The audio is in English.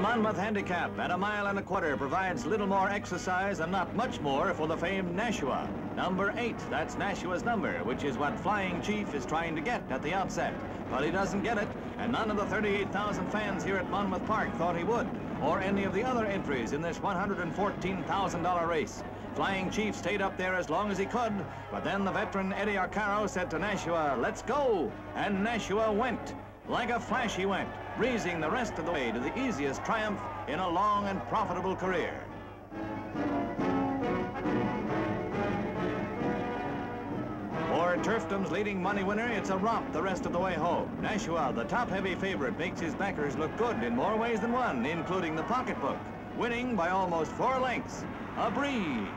Monmouth Handicap at a mile and a quarter provides little more exercise and not much more for the famed Nashua. Number eight, that's Nashua's number, which is what Flying Chief is trying to get at the outset. But he doesn't get it, and none of the 38,000 fans here at Monmouth Park thought he would, or any of the other entries in this $114,000 race. Flying Chief stayed up there as long as he could, but then the veteran Eddie Arcaro said to Nashua, let's go, and Nashua went. Like a flash he went, breezing the rest of the way to the easiest triumph in a long and profitable career. For Turfdom's leading money winner, it's a romp the rest of the way home. Nashua, the top-heavy favorite, makes his backers look good in more ways than one, including the pocketbook, winning by almost four lengths. A breeze.